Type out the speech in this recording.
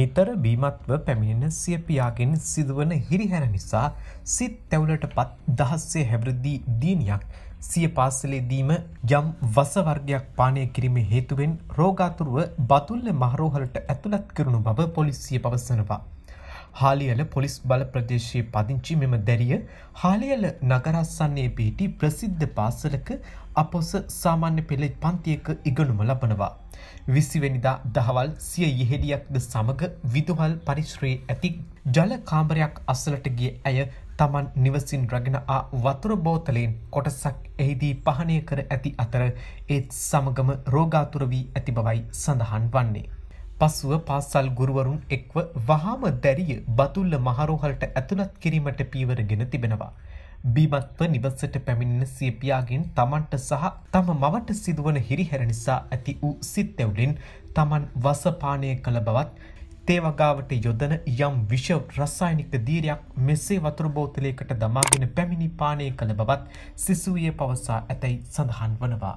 නිතර බීමත්ව පැමිණෙන සිය පියාගෙන් සිදුවන හිරිහැර නිසා සිත් තැවුලට පත් දහස්සේ හැවරදී දීනියක් සිය පාසලේදීම යම් වසවර්ගයක් පානය කිරීම හේතුවෙන් රෝගාතුරුව බතුල්ල මහරෝහලට ඇතුළත් කරනු බව පොලිසිය පවසනවා. හාලියල පොලිස් බල ප්‍රදේශයේ පදිංචි මෙම දැරිය හාලියල නගරස්සන්නේ පිහිටි ප්‍රසිද්ධ පාසලක අපොස සාමාන්‍ය පෙළ පන්තියක ඉගනුම ලබනවා. විසිවැනිදා දහවල් සිය යෙහෙඩියක්ද සමග විදුහල් පරිශ්‍රයේ ඇති ජල කාමරයක් අසලට ගිය ඇය තමන් නිවසින් රගෙන ආ වතුර බෝතලයෙන් කොටසක් එහිදී පහනය කර ඇති අතර ඒත් සමගම රෝගාතුර වී ඇති බවයි සඳහන් වන්නේ. පසුව පාසල් ගුරුවරුන් එක්ව වහාම දැරිය බතුල්ල මහරෝහලට ඇතුළත් කිරීමට පීවරගෙන තිබෙනවා. බීමත්ව නිවසට පැමිණෙන සිය පියාගෙන් තමන්ට සහ තම මවට සිදුවන හිරිහැර නිසා ඇති වූ සිත් ඇවුලින් තමන් වසපානය කළ බවත් තේවගාවට යොදන යම් විෂ රසායනික දීරයක් මෙසේ වතුර බෝතලයකට දමාගෙන පැමිණි පානය කළ බවත් සිසුවිය පවසා ඇතැයි සඳහන් වනවා.